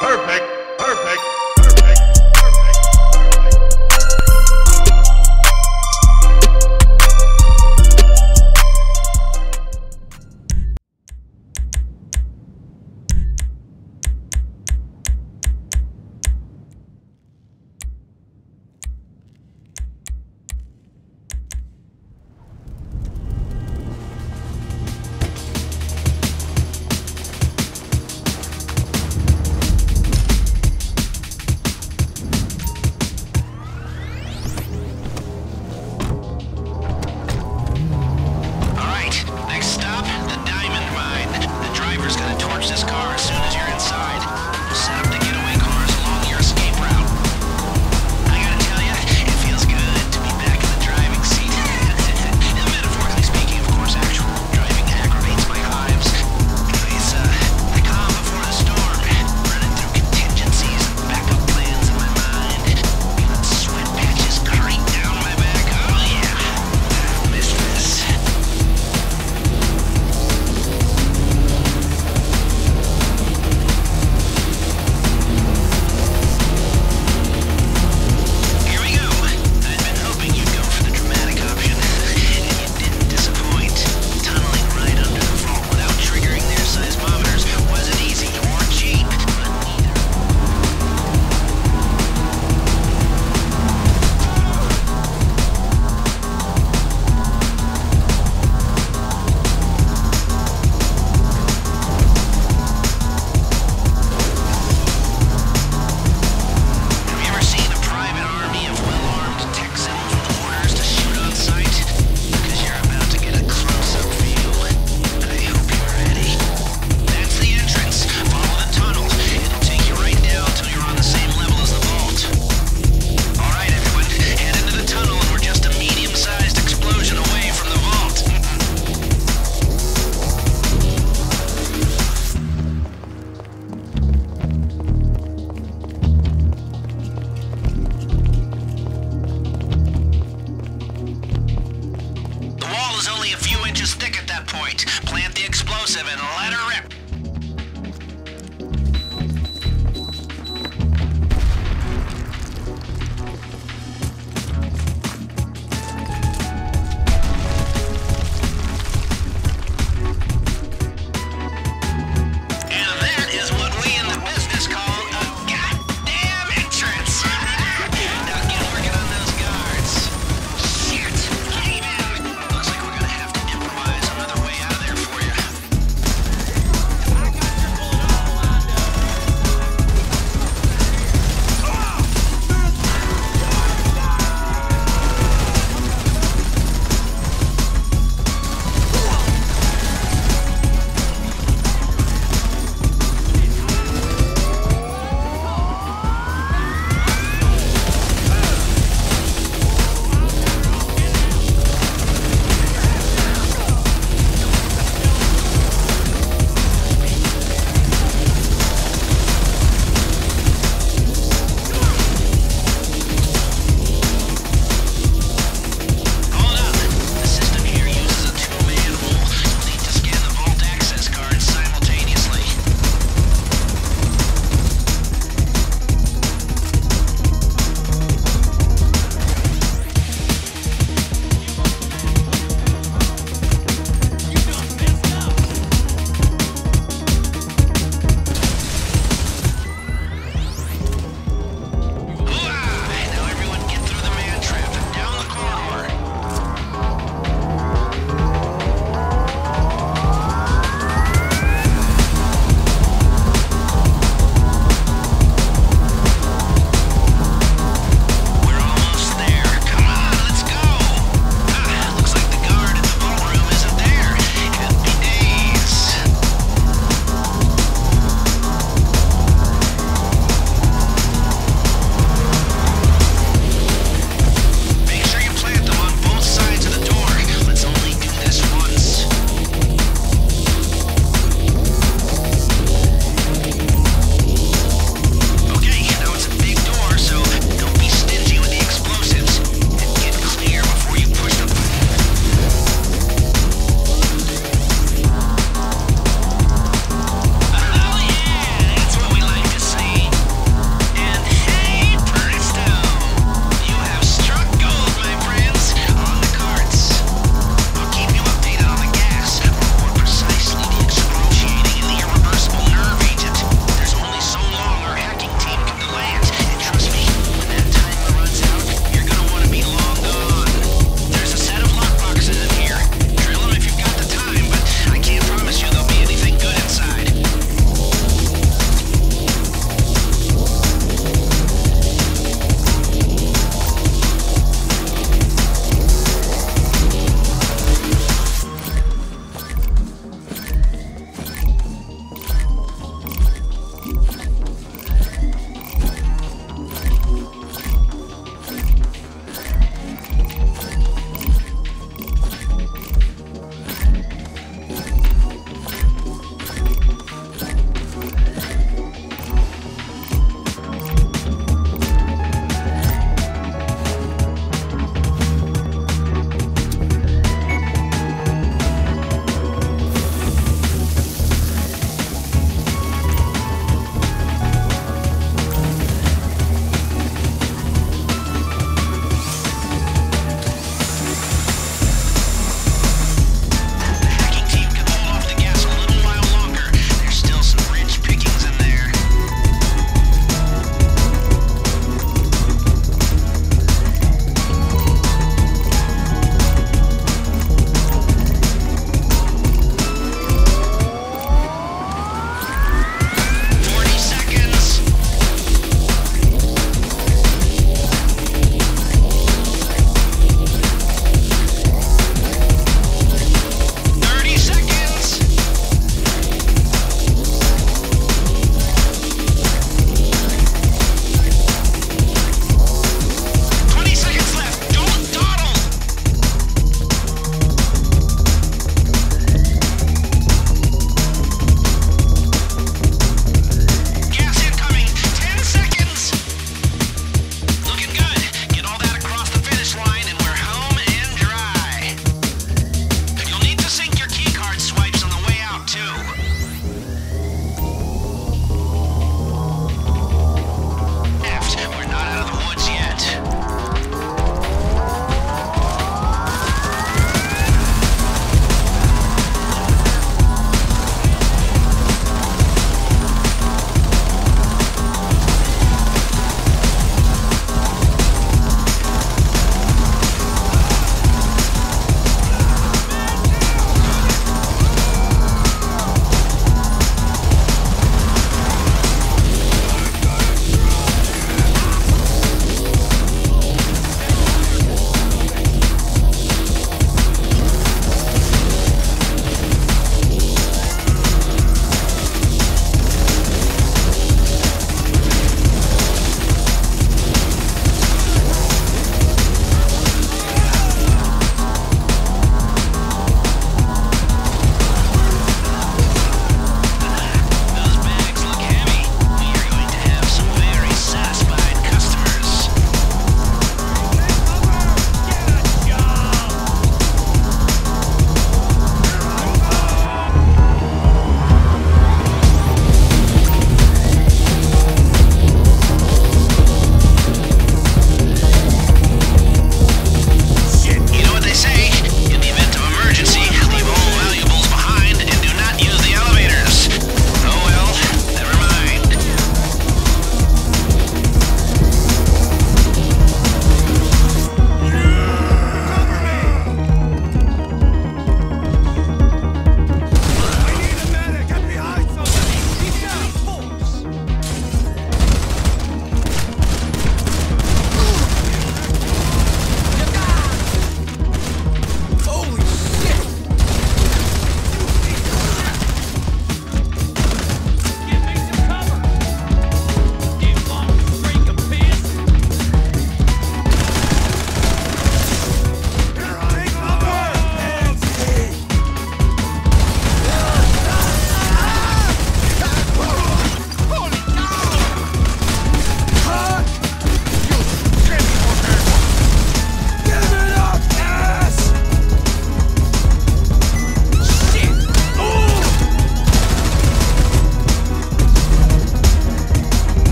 Perfect. Perfect.